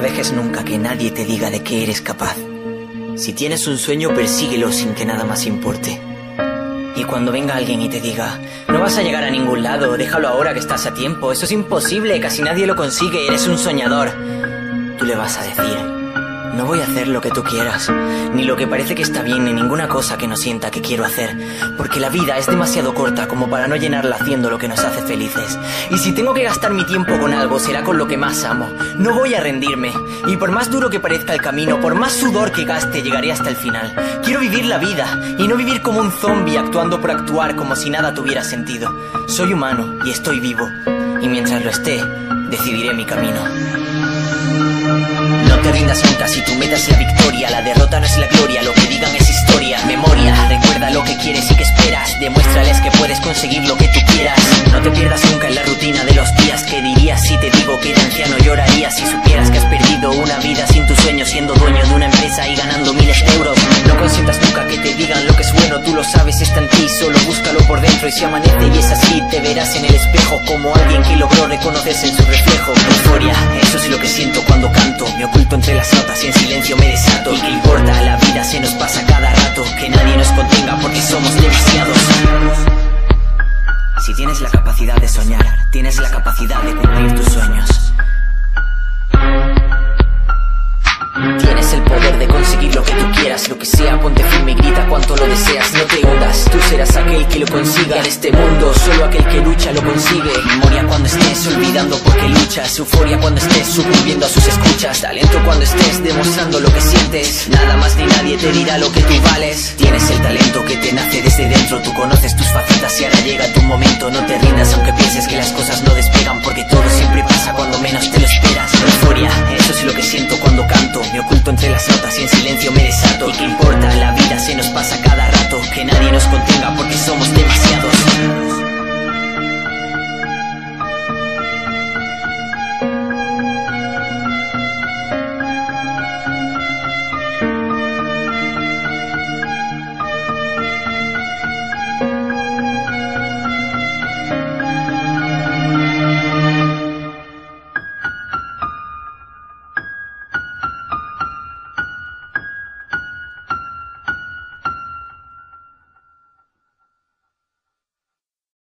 Dejes nunca que nadie te diga de qué eres capaz. Si tienes un sueño, persíguelo sin que nada más importe. Y cuando venga alguien y te diga, no vas a llegar a ningún lado, déjalo ahora que estás a tiempo, eso es imposible, casi nadie lo consigue, eres un soñador, tú le vas a decir, no voy a hacer lo que tú quieras, ni lo que parece que está bien, ni ninguna cosa que no sienta que quiero hacer, porque la vida es demasiado corta como para no llenarla haciendo lo que nos hace felices. Y si tengo que gastar mi tiempo con algo, será con lo que más amo. No voy a rendirme, y por más duro que parezca el camino, por más sudor que gaste, llegaré hasta el final. Quiero vivir la vida, y no vivir como un zombie actuando por actuar como si nada tuviera sentido. Soy humano y estoy vivo, y mientras lo esté, decidiré mi camino. No te rindas nunca si tu meta es la victoria. La derrota no es la gloria, lo que digan es historia. Memoria, recuerda lo que quieres y que esperas. Demuéstrales que puedes conseguir lo que tú quieras. No te pierdas nunca en la rutina de los días. Que dirías si te digo que de anciano llorarías Si supieras que has perdido una vida sin tu sueño Siendo dueño de una empresa y ganando miles de euros. No consientas nunca que te digan lo que es bueno Tú lo sabes, está en ti, solo búscalo por dentro Y si amanece y es así, te verás en el espejo Como alguien que logró reconocerse en su reflejo. Euforia, eso es lo que siento soñar. Tienes la capacidad de cumplir tus sueños. Tienes el poder de conseguir lo que tú quieras, lo que sea, ponte firme y grita cuanto lo deseas, no te hundas, tú serás aquel que lo consiga. En este mundo, solo aquel que lucha lo consigue. Memoria cuando estés olvidando porque luchas, euforia cuando estés sucumbiendo a sus escuchas, talento cuando estés demostrando lo que sientes, nada más ni nadie te dirá lo que tú vales. Tienes el talento que te nace desde dentro, tú conoces tus facetas y ahora llega tu momento, no te rindas aunque pienses que las cosas no despegan porque todo siempre pasa cuando menos te lo esperas. Euforia, eso es lo que siento cuando canto, me oculto entre las notas y en silencio me